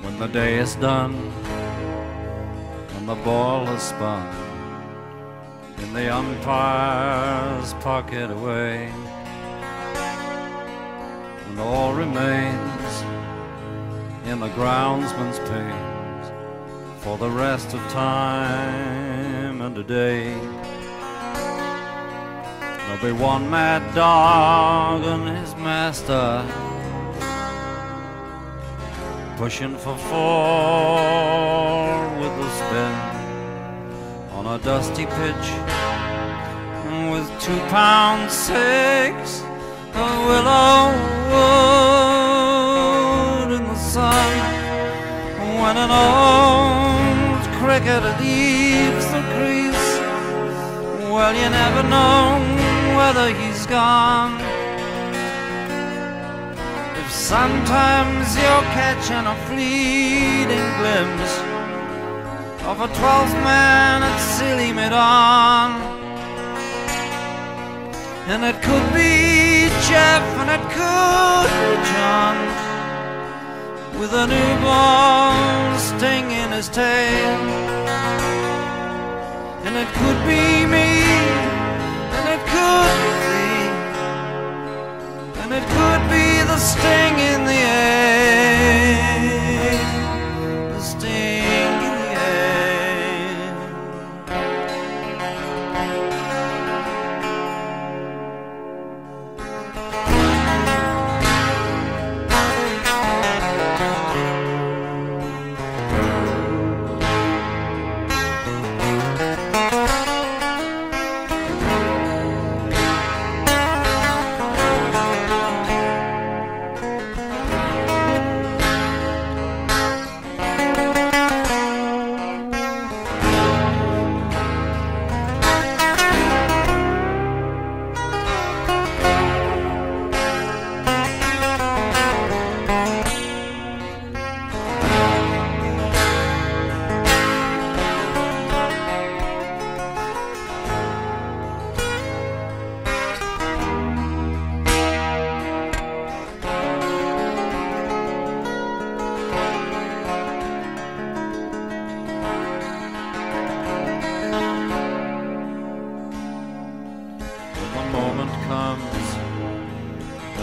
When the day is done and the ball is spun in the umpire's pocket away, and all remains in the groundsman's pains for the rest of time and a day. There'll be one mad dog and his master pushing for four with the spin on a dusty pitch. With two pound six a willow wood in the sun. When an old cricket leaves the crease well you never know whether he's gone sometimes you're catching a fleeting glimpse of a twelfth man at silly mid-on and it could be Jeff and it could be John with a new ball sting in his tail. And it could be me and it could be thee. And it could be the sting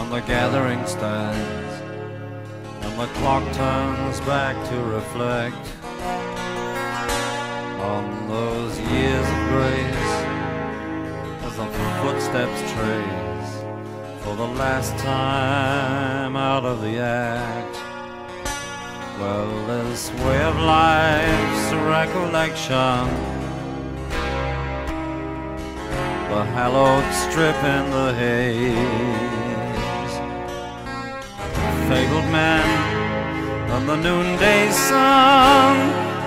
and the gathering stands and the clock turns back to reflect on those years of grace as the footsteps trace for the last time out of the act. Well, this way of life's recollection the hallowed strip in the haze. Fabled men and the noonday sun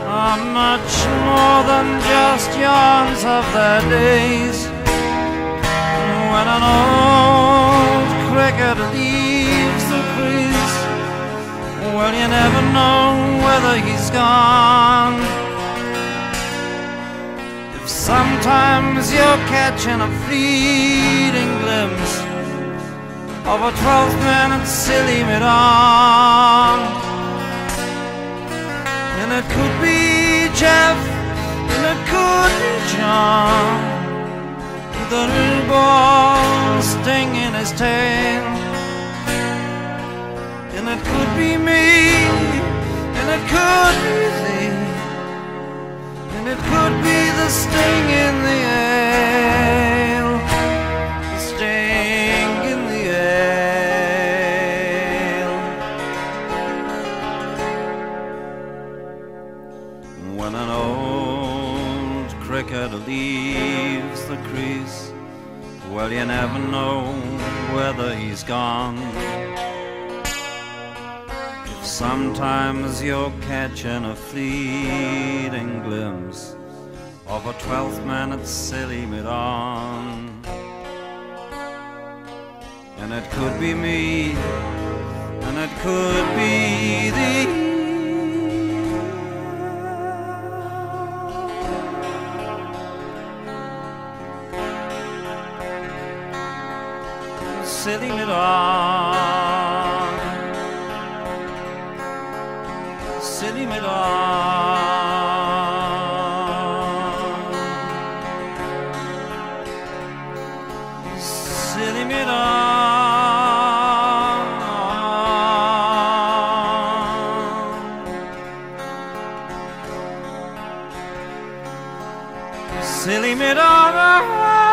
are much more than just yarns of their days. When an old cricket leaves the crease, well, you never know whether he's gone. If sometimes you're catching a fleeting glimpse of a twelfth man at silly mid-on, and it could be Jeff, and it could be John, with a new ball sting in his tail, and it could be me, and it could be thee. And it could be the sting old cricket leaves the crease, well, you never know whether he's gone. If sometimes you're catching a fleeting glimpse of a twelfth man at silly mid-on. And it could be me, and it could be thee. Silly mid-on. silly mid-on. Silly mid-on. Silly mid-on.